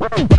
Oh,